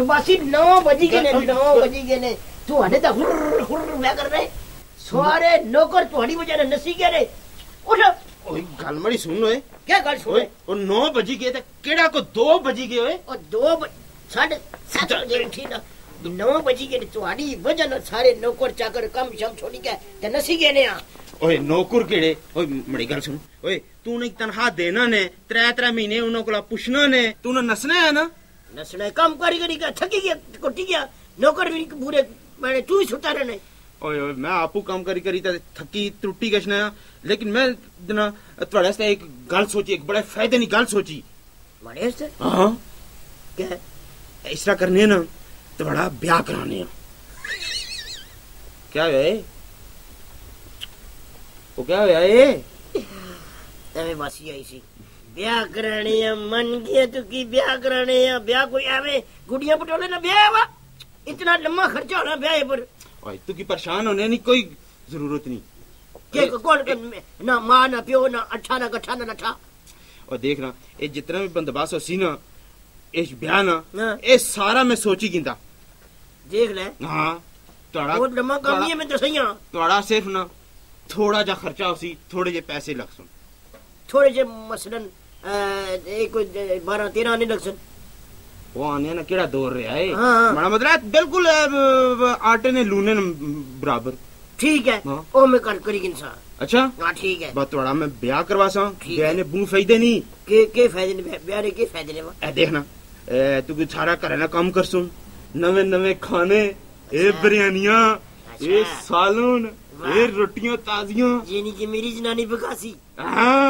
सुबासी नौ बजी के ने नौ बजी के ने तू हने तो हुर हुर वे कर रहे सारे नौकर तुम्हारी वजह ने नसी गया रे उठ ओए गलमड़ी सुन ओए क्या गल सुन ओए ओ 9 बजी गए तो केड़ा को 2 बजी गए ओए ओ 2 साढ़े 7 बजे उठी ना नौ बजी गए तुम्हारी वजह ने सारे नौकर चाकर कम शम छोड़ी गए तो नसी गए ने ओए नौकर केड़े ओए मड़ी गल सुन ओए तू ने तनहा देना ने त्रै त्रै महीने उनको कोला पूछना ने तू ने नसना है ना नसणे काम करी करी का थकी गया कोटी गया नौकर भी पूरे मैंने तू ही छुटा रहने ओए ओए मैं आपू काम करी करी ता थकी त्रुटि कशना लेकिन मैं ना तोड़े से एक गल सोची एक बड़े फ़ायदे की गल सोची। बड़े से हाँ। क्या? ऐसा करने ना तो बड़ा ब्याह कराने क्या है वो क्या है ये तभी बस यही सी। व्याकरणीय मन के तो की व्याकरणीय? ब्याह कोई आवे? गुड़िया पटोले ना ब्याह आवा? इतना लंबा खर्चा होना ब्याह पर। तू की परेशान होने की कोई ज़रूरत नहीं के कौन के ना माँ ना प्यो ना अच्छा ना गठा ना नठा और देख ना ये जितना भी बंदोबस्त हो सीना ये ब्याह ना ये सारा मैं सोची गिंदा। देख ले। हाँ तोड़ा बहुत लंबा काम है मैं तो सही हाँ। तोड़ा सिर्फ़ ना थोड़ा जा खर्चा उसी थोड़े जे पैसे लग सुन। थोड़े जे मसलन बारह तेरह आने लग वो आने ना केड़ा दौर रहा है। हाँ।, हाँ। मतलब बिल्कुल आटे ने लूने बराबर। ठीक है हाँ। ओ मैं कल करी गिनसा अच्छा? हाँ ठीक है। बात थोड़ा मैं ब्याह करवा सा। ब्याह ने बू फ़ायदे नहीं के के फ़ायदे ने ब्याह के फ़ायदे ने ए देखना ए तू सारा करे ना काम कर सुन। नवे नवे खाने ए अच्छा। बिरयानियाँ अच्छा। ए सालन ए रोटियाँ ताजियाँ। यानी कि मेरी जनानी बकासी। हाँ।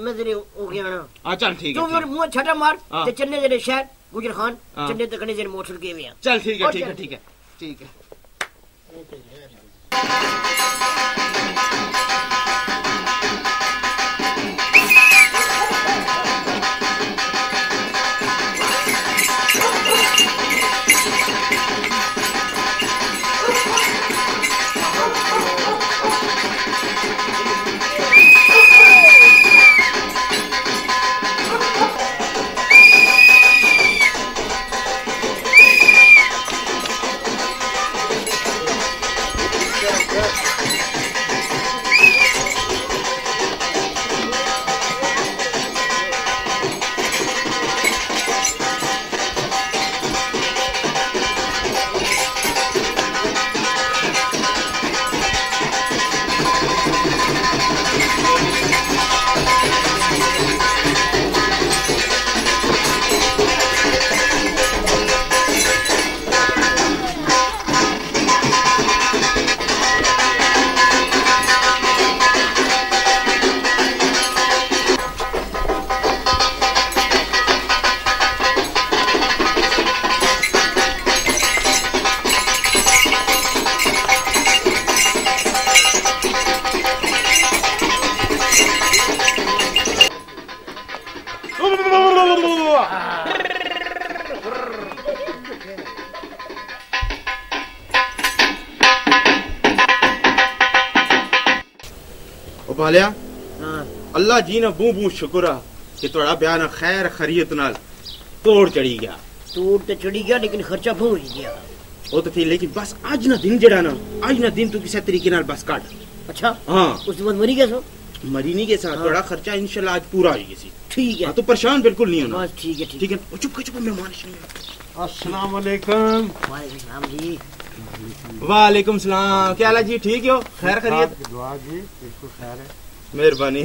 मैं तेरे हो गया ना। हाँ चल ठीक है फिर मेरे मुँह छटा मार हाँ। ते चन्ने तेरे शहर गुजर खान चन्ने चन्ने कने तेरे मोटर के चल ठीक है ठीक है ठीक है। ठीक है। हाँ। अल्लाह जी ना बू बू शुक्र आ थोड़ा बयान खैर खरीयत नाल तोड़ चढ़ी गया। तोड़ तो चढ़ी गया लेकिन खर्चा बहुत ही गया। वो तो थी लेकिन बस आज ना दिन जड़ा ना आज ना दिन तू किसी तरीके नाल बस काट अच्छा? हाँ। उस दिन मरी गया सो? मरी नहीं के साथ हाँ। थोड़ा खर्चा इंशाल्लाह आज पूरा हो जाएगी ठीक है। हाँ तो परेशान बिल्कुल नहीं होना। ठीक है ठीक है। चुप चुप मेहमान अस्सलाम वालेकुम वालेकुम सलाम जी। वालेकुम सलाम। क्या हाल है जी? ठीक हो? खैर खैरियत? दुआ जी बिल्कुल खैर है। मेहरबानी।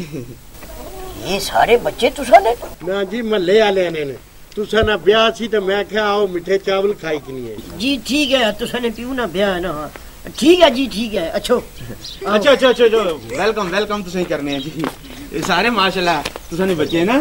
ये सारे बच्चे तुसा ने ना जी महल्ले वाले ने ने। तुसा ना ब्याह सी तो मैं क्या आओ मिठे चावल खाई कि नहीं है। जी ठीक है तुसा ने पीऊ ना ब्याह ना। हाँ। ठीक है जी ठीक है। अच्छो। अच्छा अच्छा अच्छा, अच्छा, अच्छा। वेलकम वेलकम तुसें करने जी। सारे माशाल्लाह तुसें बच्चे ना?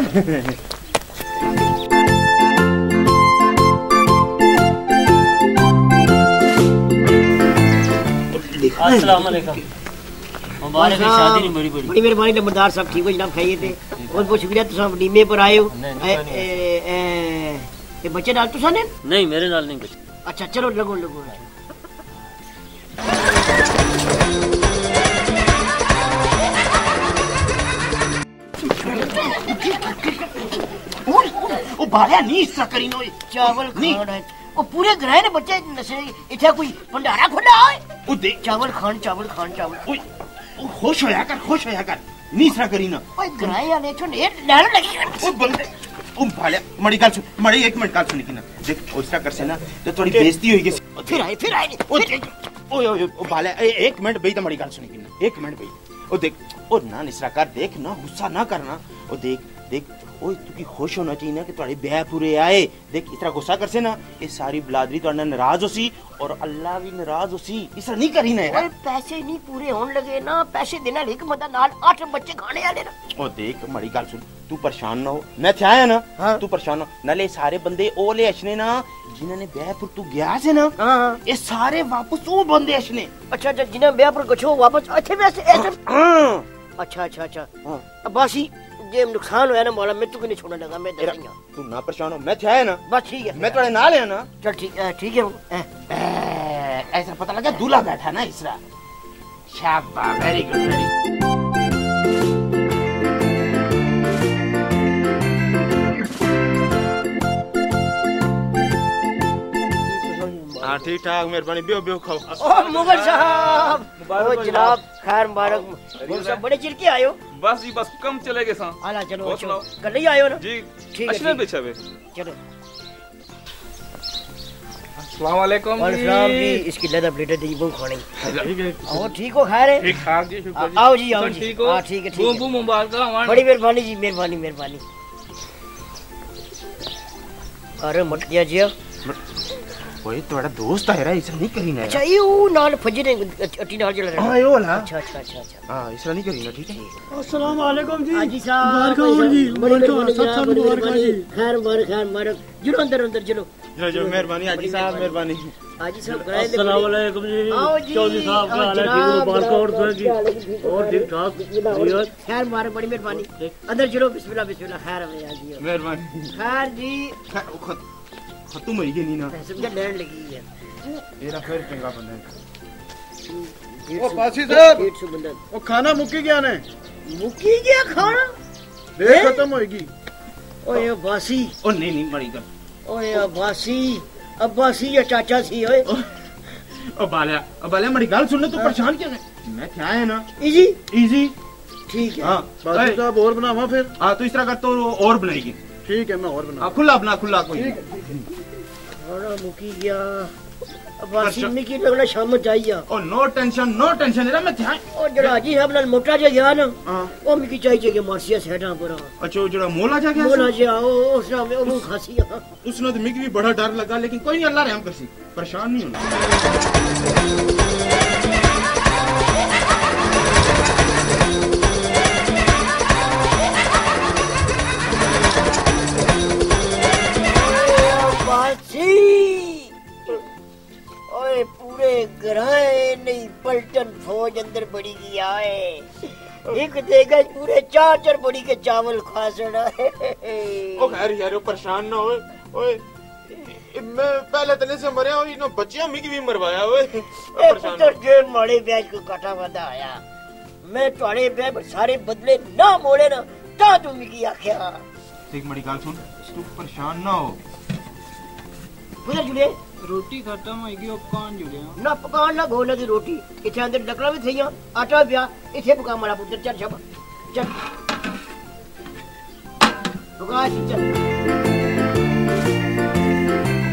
नहीं अच्छा चलो लगो लगो। ભાડ્યા ની સકરી નો ચાવલ ખાણ ઓ પૂરે ગ્રહ ને બચ્ચે નશે ઇથા કોઈ ભંડારા ખોડા હોય ઓ દે ચાવલ ખાણ ચાવલ ખાણ ચાવલ ઓય ઓ ખુશ હોયા કર ખુશ હોયા કર ની સકરી ન ઓય ગ્રહ આને છો ને એક ડાળ લગી ઓ બંદે ઓ ભાડ્યા મડી કાલ છું મડી એક મિનિટ કાલ છું નીકળ દેખ ઓસરા કરશે ના તો થોડી બેઇજ્જતી હોઈ ગઈ ફિર આય ફિર આય ઓ ਓਏ ਓਏ ਉਹ ਬਾਲੇ ਏ 1 ਮਿੰਟ ਬਈ ਤਾਂ ਮੜੀ ਗੱਲ ਸੁਣੀ ਕਿੰਨਾ। 1 ਮਿੰਟ ਬਈ। ਉਹ ਦੇਖ ਉਹ ਨਾ ਨਿਸਰਾ ਕਰ ਦੇਖ ਨਾ ਗੁੱਸਾ ਨਾ ਕਰਨਾ। ਉਹ ਦੇਖ ਦੇਖ ਓਏ ਤੂੰ ਕੀ ਖੁਸ਼ ਹੋਣਾ ਚਾਹੀਦਾ ਕਿ ਤੁਹਾਡੇ ਵਿਆਹ ਪੂਰੇ ਆਏ? ਦੇਖ ਇਤਰਾ ਗੁੱਸਾ ਕਰਸੇ ਨਾ ਇਹ ਸਾਰੀ ਬਲਾਦਰੀ ਤੁਹਾਡੇ ਨਾਲ ਨਾਰਾਜ਼ ਹੋਸੀ ਔਰ ਅੱਲਾ ਵੀ ਨਾਰਾਜ਼ ਹੋਸੀ। ਇਸਰਾ ਨਹੀਂ ਕਰੀ ਨਾ ਓਏ ਪੈਸੇ ਨਹੀਂ ਪੂਰੇ ਹੋਣ ਲਗੇ ਨਾ ਪੈਸੇ ਦੇ ਨਾਲ ਇੱਕ ਬੰਦਾ ਨਾਲ ਅੱਠ ਬੱਚੇ ਖਾਣੇ ਵਾਲੇ ਨਾ। ਉਹ ਦੇਖ ਮੜੀ ਗੱਲ ਸੁਣ ਤੂੰ ਪਰੇਸ਼ਾਨ ਨਾ ਹੋ। ਮੈਂ ਇੱਥੇ ਨਾ ਤੂੰ ਪਰੇਸ਼ਾਨ ਨਾ ਨਾਲੇ ਸਾਰੇ ਬੰਦੇ ਉਹ ਲੈ ਅਸ਼ਨੇ ਨਾ जिन्होंने ब्याह पर तू गया से ना हाँ, हाँ। ये सारे वापस वो बंदे इसने। अच्छा अच्छा जिन्हें ब्याह पर गछो वापस? अच्छे वैसे हाँ। अच्छा अच्छा अच्छा। अब बस ही जे नुकसान होया ना मौला मैं तू नहीं छोड़ने लगा मैं दरिया तू ना परेशान हो मैं थे ना। बस ठीक है। मैं तेरे नाल है ना चल ठीक है ठीक है ऐसा पता लगा दूल्हा बैठा ना इसरा। शाबाश वेरी गुड वेरी हाँ ठीक ठाक मेहरबानी बियो बियो खाओ। ओ मुगल साहब! ओ जनाब खैर मुबारक। मुगल साहब बड़े चिर के आयो बस जी बस कम चले गए सा आला चलो अच्छा कल ही आयो ना? जी ठीक है, अशरफ ठीक। बिछा चलो। अस्सलाम वालेकुम और सलाम जी इसकी लेदर प्लेटें दी वो खाने और ठीक हो खैर है? ठीक ठाक जी शुक्र आओ जी आओ जी। ठीक हो? हाँ ठीक है ठीक बूम है। मुबारक हमारे बड़ी मेहरबानी जी मेहरबानी मेहरबानी। अरे मटकिया जी ओए तुम्हारा दोस्त है रा ऐसा नहीं करी ना अच्छा ये वो नाल फजरे अटी नाल जल रहा हाँ। ये वाला। अच्छा अच्छा अच्छा अच्छा। हाँ ऐसा नहीं करी ना ठीक है? अस्सलाम वालेकुम जी हाजी साहब। मुबारक हो जी बड़ी मुबारक हो मेहरबानी सब सब मुबारक हो जी। खैर मुबारक खैर मुबारक। चलो अंदर अंदर चलो। जो जो मेहरबानी हाजी साहब मेहरबानी। हाजी साहब कराए दे अस्सलाम वालेकुम जी। चौधरी साहब का हाल है? ठीक जनाब, मुबारक और सर जी। है? जी? और ठीक ठाक जी खैर मुबारक बड़ी मेहरबानी। अंदर चलो बिस्मिल्लाह बिस्मिल्लाह खैर जी। मेहरबानी। खैर जी। खत्म हो गई नहीं ना समझा लैंड लगी है। तेरा फिर चंगा बंदा ओ पासी साहब। बंदा। ओ खाना मुक्की गया ने? मुकी गया खाना? देर खत्म होएगी। ओए अब्बासी ओ नहीं नहीं मरी कर ओए अब्बासी अब्बासी या चाचा सी ओए। ओ बाल्या ओ बाल्या मेरी गल सुनने तू परेशान क्यों है? मैं क्या है ना? इजी? इजी। ठीक है। हाँ। ए, साहब और बनावा फिर। हाँ तो इस तरह कर तो और बनाएगी। ठीक है मैं और बना हाँ खुला अपना खुला कोई। खाना मुकी गया अब्बासी अच्छा। मिकी लगना शाम जाइया ओ नो टेंशन नो टेंशन एरा मैं ध्यान ओ जड़ा हाजी साहब नाल मोटा जिहा गया ना हाँ ओ मिकी चाहिए कि मारसिया सेटा पर अच्छा वो जरा मोला जा गया मोला जिहा ओ उस नाम में ओ खासी आ उसने तो मिक भी बड़ा डर लगा लेकिन कोई नहीं अल्लाह रहम करसी परेशान नहीं होना पलटन फौज अंदर बड़ी की आए। एक देगा पूरे चार चार बड़ी के चावल खा सड़ा ओ खैर यार परेशान ना होए। ओए मैं पहले तने से मरया और इन्हों बच्चियाँ मिकी भी मरवाया ओए परेशान तो जेल मारे ब्याज को काटा वादा आया। मैं तोड़े बे सारे बदले ना मोड़े ना ता तू मिकी आख्या एक बड़ी गाल सुन तू परेशान ना हो। बुझा जुलिया ਜੁੜੇ रोटी खत्म होगी अब कौन जुड़े ਨਾ ਪਕਾਉਣ ਨਾ ਗੋਲੇ ਦੀ ਰੋਟੀ ਇੱਥੇ ਅੰਦਰ ਲੱਕੜਾਂ ਵੀ ਥਈਆਂ ਆਟਾ ਵੀ ਪਿਆ ਇੱਥੇ ਪਕਾ ਮਾੜਾ ਪੁੱਤਰ ਚੱਲ ਸ਼ਬ ਚੱਲ ਪਕਾ ਇੱਥੇ ਚੱਲ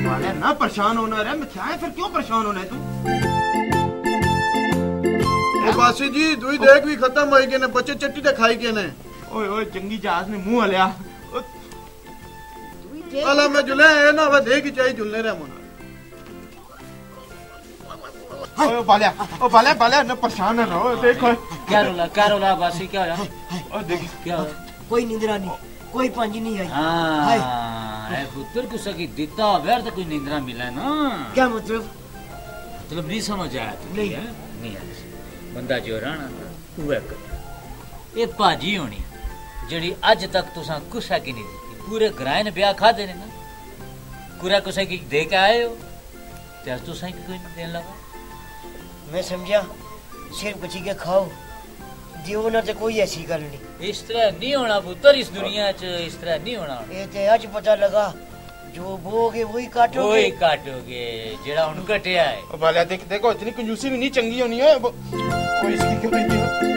वाले ना परेशान होना रे मैं क्या है फिर क्यों परेशान होना है तू ओ पासी जी दुई देख भी खत्म होएगी ने बच्चे चट्टी ते खाई के ने ओए ओए चंगी जहाज ने मुंह हलिया ओ, अला मैं जुले है ना वे देख ही चाहिए जुलने रे मोना ओए बाल्या ओ बाल्या बाल्या ना परेशान ना रहो देखो क्या रोला क्या रोला बासी क्या होया ओ देख क्या होया ਕੋਈ ਨਿੰਦਰਾ ਨਹੀਂ ਕੋਈ ਪੰਜ ਨਹੀਂ ਆਈ हाँ ए पुत्र को सकी दिता वेर तो कोई निंद्रा मिला ना क्या मतलब मतलब नहीं समझ आया तुझे नहीं। हैं? नहीं आया सी। ਬੰਦਾ ਜੋ ਰਹਿਣਾ ਉਹ ਇੱਕ ਇਹ ਭਾਜੀ ਹੋਣੀ ਜਿਹੜੀ ਅੱਜ ਤੱਕ ਤੁਸੀਂ ਕੁਛਾ ਕੀ ਨਹੀਂ ਦਿੱਤੀ ਪੂਰੇ ਘਰਾਂ ਨੇ ਵਿਆਹ ਖਾਦੇ ਨੇ ਨਾ ਕੁਰਾ ਕੁਛਾ ਕੀ ਦੇ ਕੇ ਆਏ ਹੋ ਤੇ ਅੱਜ ਤੁਸੀਂ ਕੀ ਕੋਈ ਨਹੀਂ ਦੇਣ ਮੈਂ ਸਮਝਿਆ ਸਿਰ ਕੁਝ ਕੇ ਖਾਓ ਦਿਓ ਨਾ ਤੇ ਕੋਈ ਐਸੀ ਗੱਲ ਨਹੀਂ ਇਸ ਤਰ੍ਹਾਂ ਨਹੀਂ ਹੋਣਾ ਪੁੱਤਰ ਇਸ ਦੁਨੀਆ 'ਚ ਇਸ ਤਰ੍ਹਾਂ ਨਹੀਂ ਹੋਣਾ ਇਹ ਤੇ ਅੱਜ ਪਤਾ ਲਗਾ ਜੋ ਬੋਗੇ ਉਹੀ ਕਾਟੋਗੇ ਉਹੀ ਕਾਟੋਗੇ ਜਿਹੜਾ ਹੁਣ ਘਟਿਆ ਹੈ ਉਹ ਬਾਲਿਆ ਦੇਖ ਦੇਖੋ ਇਤਨੀ ਕੰਜੂਸੀ ਵੀ ਨਹੀਂ ਚੰਗੀ ਹੋਣੀ ਹੈ ਕੋਈ ਇਸ ਕੀ ਨਹੀਂ